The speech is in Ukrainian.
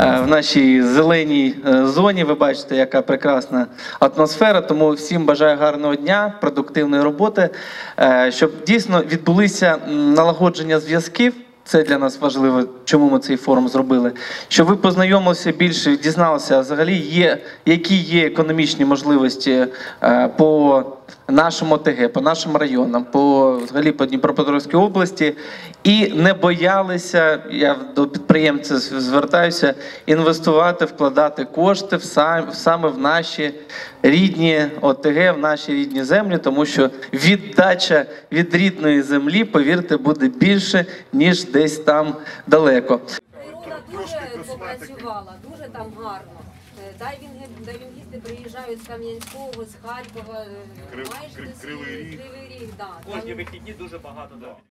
е, в нашій зеленій е, зоні. Ви бачите, яка прекрасна атмосфера. Тому всім бажаю гарного дня, продуктивної роботи, е, щоб дійсно відбулися налагодження зв'язків. Це для нас важливо, чому ми цей форум зробили. Щоб ви познайомилися більше, дізналися взагалі, є, які є економічні можливості по нашому ОТГ, по нашим районам, по взагалі по Дніпропетровській області, і не боялися. Я до підприємців звертаюся інвестувати, вкладати кошти в сам, саме в наші рідні ОТГ, в наші рідні землі, тому що віддача від рідної землі, повірте, буде більше ніж десь там далеко. Дуже попрацювала, дуже там гарно. Е, Дайвінги, дайвінгісти приїжджають з Кам'янського, з Харкова, е, Крив- майже з- Кривий Ріг. Кривий Ріг, да. Кожні вихідні дуже багато. Да.